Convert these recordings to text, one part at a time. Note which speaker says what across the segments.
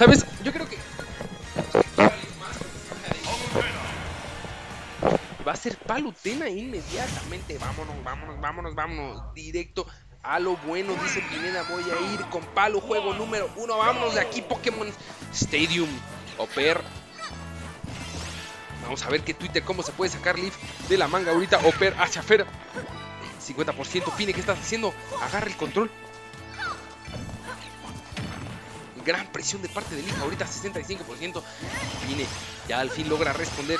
Speaker 1: ¿Sabes? Yo creo que... Va a ser Palutena inmediatamente. Vámonos, vámonos, vámonos, vámonos. Directo a lo bueno, dice Pineda. Voy a ir con Palo, juego número uno. Vámonos de aquí, Pokémon Stadium. Oper. Vamos a ver qué Twitter, cómo se puede sacar Leaf de la manga ahorita. Oper hacia Fer. 50%. Pine, ¿qué estás haciendo? Agarra el control. Gran presión de parte de Leaf. Ahorita 65%. Pine ya al fin logra responder.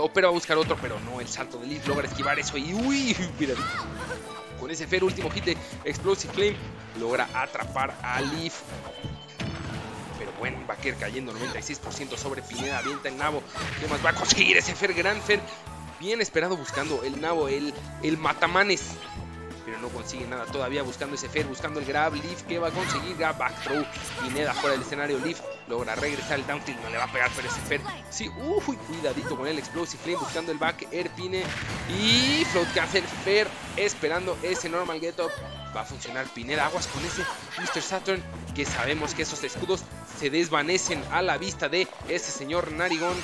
Speaker 1: Opera va a buscar otro, pero no. El salto de Leaf logra esquivar eso. Y uy, mira. Con ese Fer último hit de Explosive Flame logra atrapar a Leaf. Pero bueno, Baker cayendo 96% sobre Pineda. Avienta el nabo. ¿Qué más va a conseguir ese Fer? Gran Fer bien esperado buscando el nabo, el, el matamanes. No consigue nada todavía buscando ese Fer, buscando el grab. Leaf que va a conseguir, grab, back throw. Pineda fuera del escenario. Leaf logra regresar el down tilt, no le va a pegar, pero ese Fer. Sí, uy, cuidadito con el explosive flame, buscando el back air Pine. Y float cancel, Fer esperando ese normal get up. Va a funcionar Pineda, aguas con ese Mr. Saturn, que sabemos que esos escudos se desvanecen a la vista de ese señor Narigón.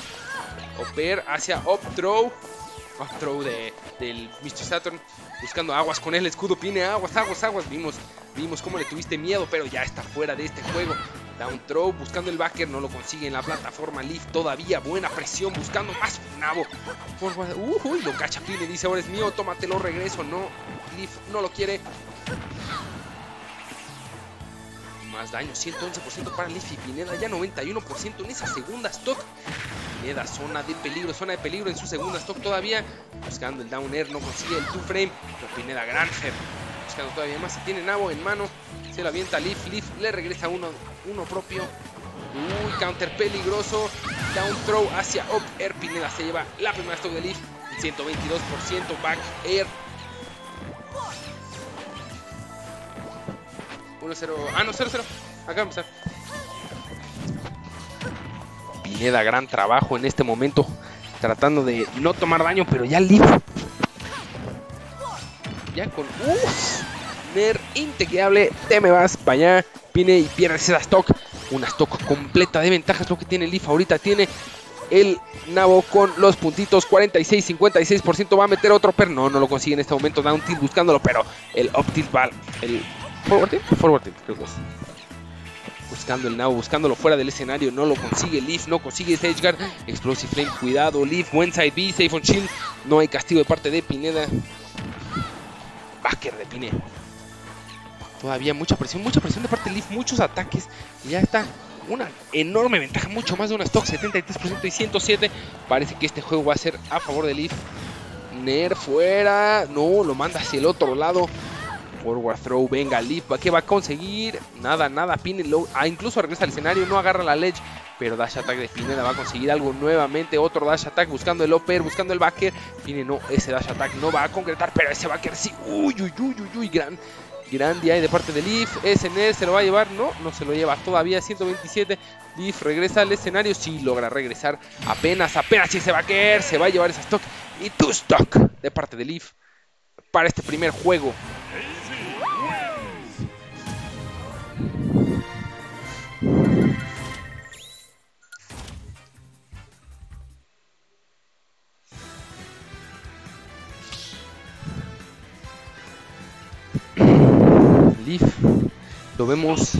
Speaker 1: Oper hacia up throw throw de, del Mr. Saturn. Buscando aguas con el escudo. Pine aguas, aguas, aguas. Vimos, vimos cómo le tuviste miedo, pero ya está fuera de este juego. Down throw, buscando el backer, no lo consigue en la plataforma. Leaf todavía, buena presión, buscando más Nabo. Uy, lo cacha Pine, dice ahora es mío, tómatelo, regreso. No, Leaf no lo quiere. Más daño, 111% para Leaf y Pineda, ya 91% en esa segunda stock. Pineda, zona de peligro, zona de peligro en su segunda stock todavía. Buscando el down air, no consigue el two frame. Pero Pineda, Granfer, buscando todavía más. Se tiene Nabo en mano, se lo avienta Leaf. Leaf le regresa uno, uno propio. Uy, counter peligroso. Down throw hacia up air. Pineda se lleva la primera stock de Leaf. 122% back air. 1-0. Ah, no, 0-0. Acá va a empezar. Pineda, gran trabajo en este momento. Tratando de no tomar daño, pero ya libre. Ya con. Uff. Ner integrable. Te me vas para allá. Pine y pierdes esa stock. Una stock completa de ventajas. Lo que tiene Leaf ahorita. Tiene el Nabo con los puntitos 46, 56%. Va a meter otro, pero no, no lo consigue en este momento. Down tilt buscándolo, pero el up tilt va. El forward tilt, creo que. Buscando el Nabo, buscándolo fuera del escenario. No lo consigue. Leaf no consigue Stage Guard. Explosive Flame, cuidado. Leaf, buen side B, safe on shield. No hay castigo de parte de Pineda. Backer de Pineda. Todavía mucha presión, mucha presión de parte de Leaf. Muchos ataques. Y ya está una enorme ventaja, mucho más de una stock, 73% y 107. Parece que este juego va a ser a favor de Leaf. Ner fuera, no, lo manda hacia el otro lado. Forward throw, venga, Leaf, ¿qué va a conseguir? Nada, nada, Pineda, ah, incluso regresa al escenario, no agarra la ledge, pero dash attack de Pineda va a conseguir algo nuevamente, otro dash attack buscando el upper, buscando el backer. Pineda no, ese dash attack no va a concretar, pero ese backer sí, uy, uy, uy, uy, uy, gran, Gran DI de parte de Leaf. SNL se lo va a llevar. No, no se lo lleva todavía. 127. Leaf regresa al escenario. Sí, logra regresar. Apenas, apenas. si se va. Se va a llevar esa stock. Y tu stock de parte de Leaf. Para este primer juego. Lo vemos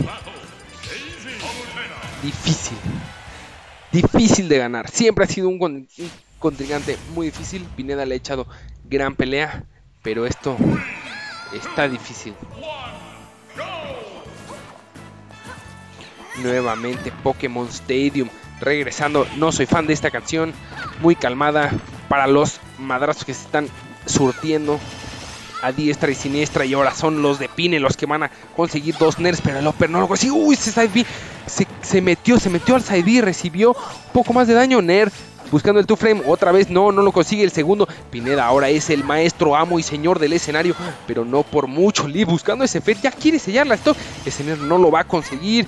Speaker 1: difícil. Difícil de ganar. Siempre ha sido un, un, muy difícil. Pineda le ha echado gran pelea. Pero esto está difícil. Nuevamente Pokémon Stadium. Regresando. No soy fan de esta canción. Muy calmada. Para los madrazos que se están surtiendo a diestra y siniestra y ahora son los de Pine los que van a conseguir dos nerfs, pero el Upper no lo consigue. Uy, ese side B se, metió, se metió al side B, recibió un poco más de daño. Nerf buscando el two frame, otra vez no, no lo consigue el segundo. Pineda ahora es el maestro, amo y señor del escenario, pero no por mucho. Lee buscando ese Fer, ya quiere sellar la stock. Ese Nerf no lo va a conseguir.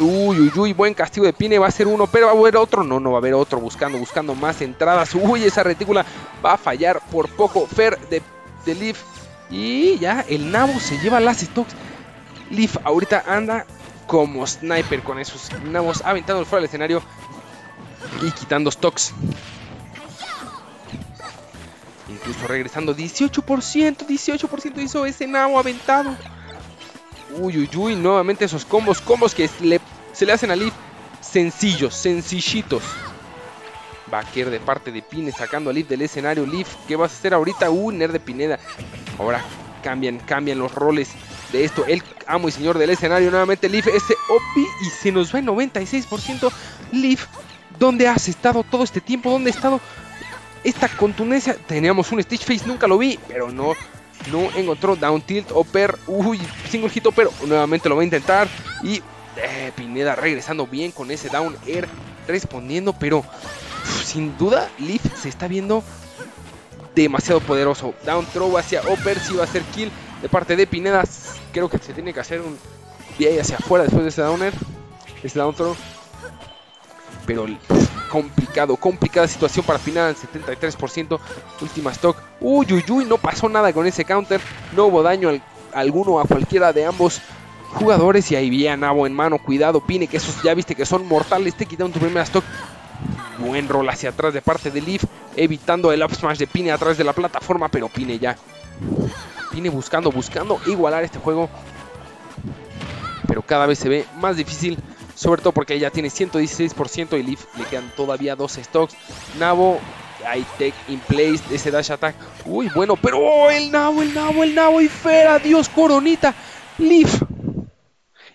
Speaker 1: Uy, uy, uy, buen castigo de Pine, va a ser uno, pero va a haber otro. No, no va a haber otro, buscando, buscando más entradas. Uy, esa retícula va a fallar por poco. Fer de de Leaf. Y ya el Nabo se lleva las stocks. Leaf ahorita anda como sniper con esos nabos aventando fuera del escenario y quitando stocks. Incluso regresando 18%, 18% hizo ese nabo aventado. Uy, uy, uy, nuevamente esos combos, combos que se le hacen a Leaf sencillos, sencillitos. Backer de parte de Pine sacando a Leaf del escenario. Leaf, ¿qué vas a hacer ahorita? Uh, Nerd de Pineda. Ahora cambian, cambian los roles de esto. El amo y señor del escenario. Nuevamente Leaf, ese OP y se nos va en 96%. Leaf, ¿dónde has estado todo este tiempo? ¿Dónde ha estado esta contundencia? Teníamos un Stitch Face, nunca lo vi, pero no. No encontró down tilt, upper, uy, single hit pero nuevamente lo va a intentar y eh, Pineda regresando bien con ese down air, respondiendo, pero sin duda Leaf se está viendo demasiado poderoso. Down throw hacia Upper, si va a ser kill de parte de Pineda. Creo que se tiene que hacer un ahí hacia afuera después de ese downer, ese down throw. Pero complicado, complicada situación para Pineda, 73%, última stock. Uy, uy, uy, no pasó nada con ese counter, no hubo daño alguno a cualquiera de ambos jugadores y ahí viene Nabo en mano, cuidado Pine, que esos ya viste que son mortales, te quitaron tu primera stock, Buen roll hacia atrás de parte de Leaf, evitando el up smash de Pine a través de la plataforma, pero Pine ya. Pine buscando, buscando igualar este juego. Pero cada vez se ve más difícil, sobre todo porque ya tiene 116% y Leaf le quedan todavía dos stocks. Nabo, hay tech in place, ese dash attack. Uy, bueno, pero oh, el Nabo, el Nabo, el Nabo y Fera, Dios, coronita. Leaf.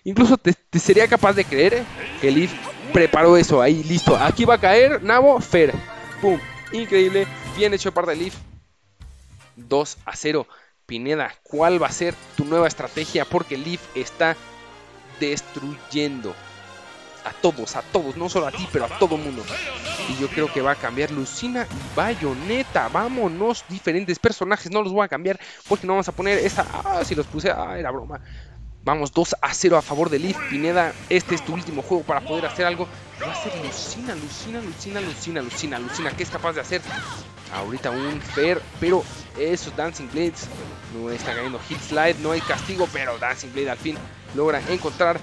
Speaker 1: Incluso te, sería capaz de creer eh, que Leaf preparó eso ahí, listo. Aquí va a caer Nabo, Fer. Pum, increíble. Bien hecho de parte de Leaf. 2 a 0. Pineda, ¿cuál va a ser tu nueva estrategia? Porque Leaf está destruyendo a todos, a todos, no solo a ti, pero a todo mundo. Y yo creo que va a cambiar Lucina y Bayonetta. Vámonos, diferentes personajes, no los voy a cambiar porque no vamos a poner esa. Ah, si los puse, ah, era broma. Vamos 2 a 0 a favor de Leaf. Pineda, este es tu último juego para poder hacer algo. Va a ser Lucina, Lucina, Lucina, Lucina, Lucina, Lucina. ¿Qué es capaz de hacer? Ahorita un Fair, pero esos Dancing Blades no está cayendo hit slide, no hay castigo, pero Dancing Blade al fin logra encontrar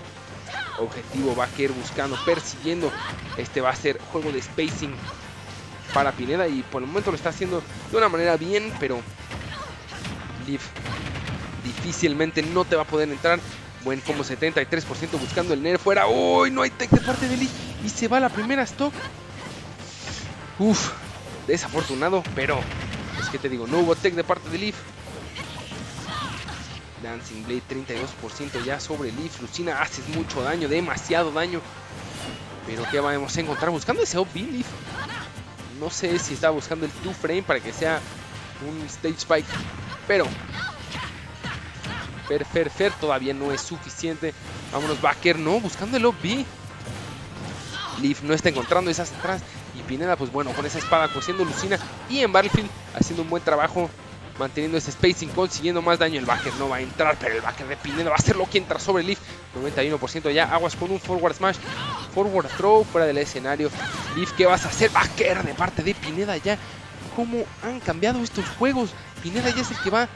Speaker 1: objetivo. Va a querer buscando, persiguiendo. Este va a ser juego de spacing para Pineda y por el momento lo está haciendo de una manera bien, pero Leaf difícilmente no te va a poder entrar. Buen como 73% buscando el Nerf fuera. ¡Uy! no hay tech de parte de Lee. Y se va la primera stock. Uf, desafortunado, pero es que te digo, no hubo tech de parte de Leaf. Dancing Blade 32% ya sobre Leaf. Lucina, haces mucho daño, demasiado daño. Pero ¿qué vamos a encontrar? Buscando ese OP Leaf. No sé si está buscando el 2 frame para que sea un stage spike. Pero Fer, Fer, Fer todavía no es suficiente. Vámonos, Baker, no, buscando el OB. Leaf no está encontrando esas atrás. Y Pineda, pues bueno, con esa espada cosiendo Lucina. Y en Battlefield haciendo un buen trabajo. Manteniendo ese spacing, consiguiendo más daño. El backer no va a entrar, pero el backer de Pineda va a ser lo que entra sobre Leaf. 91% ya. Aguas con un forward smash. Forward throw fuera del escenario. Leaf, ¿qué vas a hacer? Backer de parte de Pineda ya. ¿Cómo han cambiado estos juegos? Pineda ya es el que va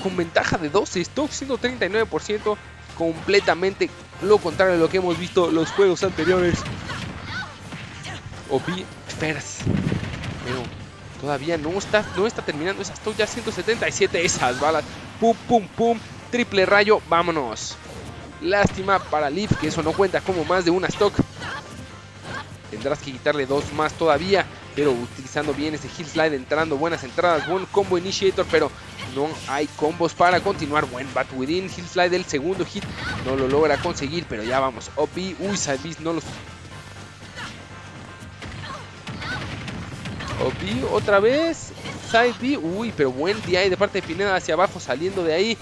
Speaker 1: con ventaja de 12 stocks, 139%, completamente lo contrario de lo que hemos visto los juegos anteriores. Obi First. Pero todavía no está, no está terminando esa stock, ya 177 esas balas. Pum, pum, pum, triple rayo, vámonos. Lástima para Leaf que eso no cuenta como más de una stock. Tendrás que quitarle dos más todavía. Pero utilizando bien ese hill slide, entrando buenas entradas, buen combo initiator, pero no hay combos para continuar. Buen bat within, hill slide del segundo hit, no lo logra conseguir, pero ya vamos. OP, uy, side no los... OP, otra vez, side B, uy, pero buen DI de parte de Pineda hacia abajo, saliendo de ahí,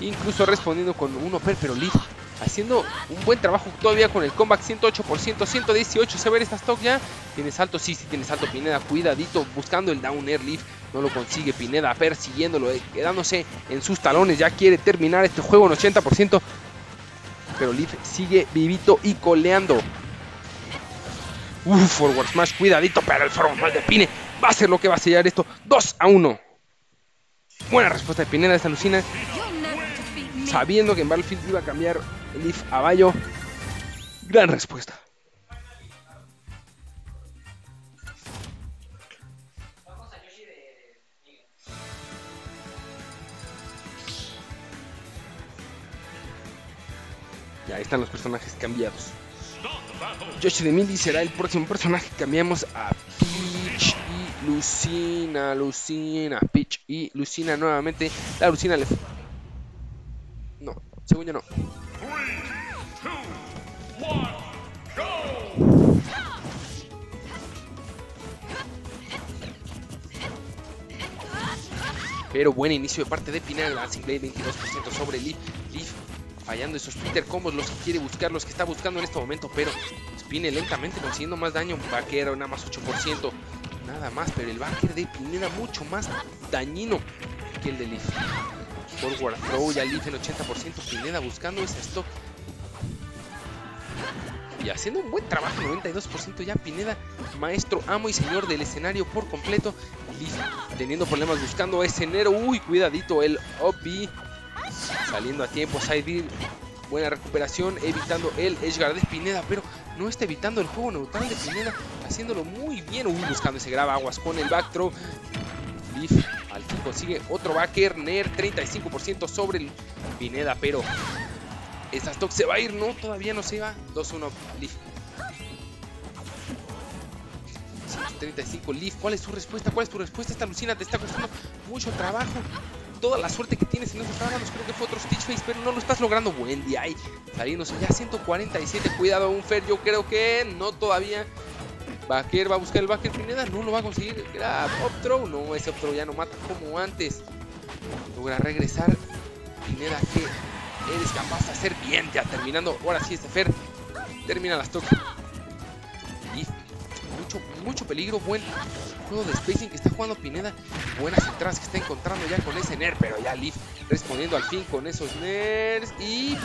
Speaker 1: incluso respondiendo con un OP, pero lead haciendo un buen trabajo todavía con el comeback 108%, 118, se ve esta stock ya, tiene salto, sí, sí tiene salto Pineda, cuidadito, buscando el down air leaf, no lo consigue Pineda, persiguiéndolo, eh, quedándose en sus talones, ya quiere terminar este juego en 80%, pero Leaf sigue vivito y coleando. Uf, forward smash, cuidadito, pero el forward smash de Pine va a ser lo que va a sellar esto, 2 a 1. Buena respuesta de Pineda, esta alucina sabiendo que en Battlefield iba a cambiar Leaf Abayo. Gran respuesta. Ya están los personajes cambiados. Yoshi de Milly será el próximo personaje. Cambiamos a Peach y Lucina. Lucina, Peach y Lucina nuevamente. La Lucina le. No, según yo no. Pero buen inicio de parte de Pinal. Blade 22% sobre Leaf. Leaf fallando esos Twitter combos, los que quiere buscar, los que está buscando en este momento, pero Spine lentamente consiguiendo más daño, Vaquero nada más 8%, nada más, pero el Backer de Pineda mucho más dañino que el de Leaf. Forward throw, ya Leaf en 80%, Pineda buscando ese stock. Y haciendo un buen trabajo, 92% ya Pineda, maestro, amo y señor del escenario por completo. Leaf teniendo problemas buscando ese Nero, uy, cuidadito, el OP Saliendo a tiempo, Side Buena recuperación, evitando el Edgeguard de Pineda, pero no está evitando el juego neutral de Pineda, haciéndolo muy bien. Uy, buscando ese graba aguas con el back throw. Leaf al fin consigue otro backer, Ner 35% sobre el Pineda, pero esta stock se va a ir, no, todavía no se va. 2-1 Leaf. 35 Leaf, ¿cuál es su respuesta? ¿Cuál es tu respuesta? Esta Lucina te está costando mucho trabajo toda la suerte que tienes en esos trabajos. Creo que fue otro Stitch Face, pero no lo estás logrando. Buen día ahí. Saliéndose ya 147. Cuidado, un Fer. Yo creo que no todavía. Baker va a buscar el Baker Pineda. No lo va a conseguir. Grab, up throw. No, ese up throw ya no mata como antes. Logra regresar. Pineda, que eres capaz de hacer bien. Ya terminando. Ahora sí, este Fer termina las. Y mucho, mucho peligro. Buen juego de spacing que está jugando Pineda. Buenas entradas que está encontrando ya con ese Ner, pero ya Leaf respondiendo al fin con esos Ners. Y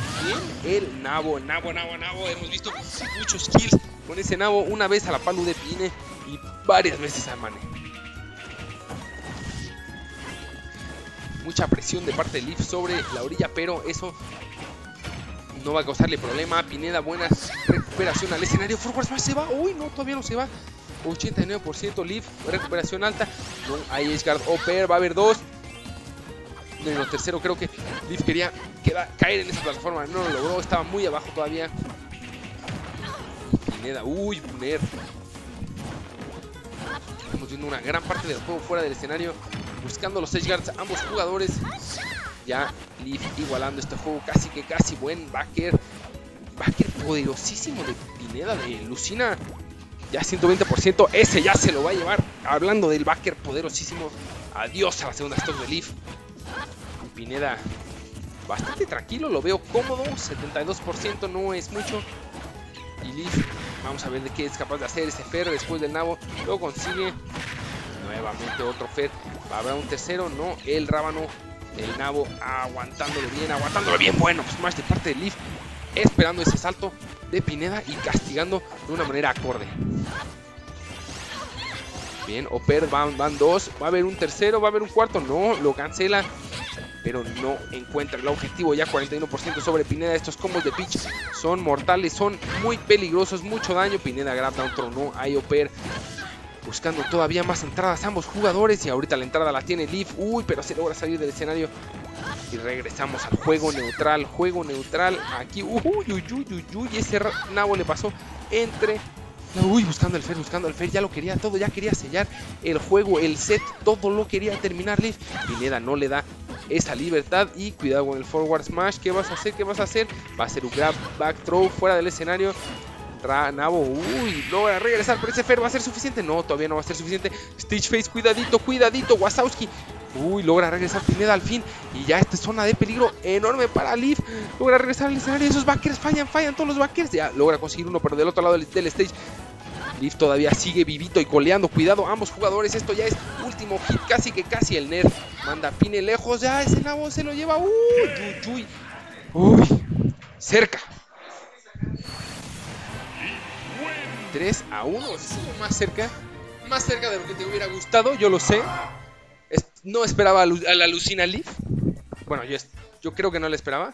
Speaker 1: el Nabo, Nabo, Nabo, Nabo. Hemos visto muchos kills con ese Nabo. Una vez a la palu de Pine y varias veces a Mane. Mucha presión de parte de Leaf sobre la orilla, pero eso no va a causarle problema. Pineda, buena recuperación al escenario. Forward Smash se va. Uy, no, todavía no se va. 89% Leaf, recuperación alta. No, ahí es Guard Oper, va a haber dos. En el tercero creo que Leaf quería caer en esa plataforma, no lo logró, estaba muy abajo todavía. Pineda, uy, Puner. Estamos viendo una gran parte del juego fuera del escenario, buscando los Edge Guards, ambos jugadores. Ya Leaf igualando este juego, casi que casi buen backer. Backer poderosísimo de Pineda, de Lucina ya 120%, ese ya se lo va a llevar. Hablando del backer poderosísimo. Adiós a la segunda stock de Leaf. Pineda bastante tranquilo, lo veo cómodo. 72% no es mucho. Y Leaf, vamos a ver de qué es capaz de hacer ese Fer después del nabo. Lo consigue. Nuevamente otro Fer. Va a haber un tercero, no. El rábano, el nabo aguantándolo bien, aguantándolo bien. Bueno, pues más de parte de Leaf esperando ese salto de Pineda y castigando de una manera acorde. Bien, Oper van, van dos. Va a haber un tercero, va a haber un cuarto. No, lo cancela. Pero no encuentra el objetivo. Ya 41% sobre Pineda. Estos combos de pitch son mortales. Son muy peligrosos. Mucho daño. Pineda grab down no. Hay Oper buscando todavía más entradas ambos jugadores. Y ahorita la entrada la tiene Leaf. Uy, pero se logra salir del escenario y regresamos al juego neutral, juego neutral. Aquí, uy, uy, uy, uy, uy, ese nabo le pasó entre... Uy, buscando el Fer, buscando el Fer, ya lo quería todo, ya quería sellar el juego, el set, todo lo quería terminar Leaf. Pineda no le da esa libertad y cuidado con el forward smash. ¿Qué vas a hacer? ¿Qué vas a hacer? Va a ser un grab back throw fuera del escenario. Nabo, uy, logra regresar, pero ese Fer va a ser suficiente. No, todavía no va a ser suficiente. Stitch Face, cuidadito, cuidadito. Wasowski Uy, logra regresar Pineda al fin. Y ya esta zona de peligro enorme para Leaf. Logra regresar al escenario. Esos backers fallan, fallan todos los backers. Ya logra conseguir uno, pero del otro lado del, stage. Leaf todavía sigue vivito y coleando. Cuidado, ambos jugadores. Esto ya es último hit. Casi que casi el Nerd manda Pine lejos. Ya ese nabo se lo lleva. Uy, uy, uy. Uy, cerca. 3 a 1. Más cerca. Más cerca de lo que te hubiera gustado. Yo lo sé no esperaba a la Lucina Leaf. Bueno, yo, yo creo que no la esperaba.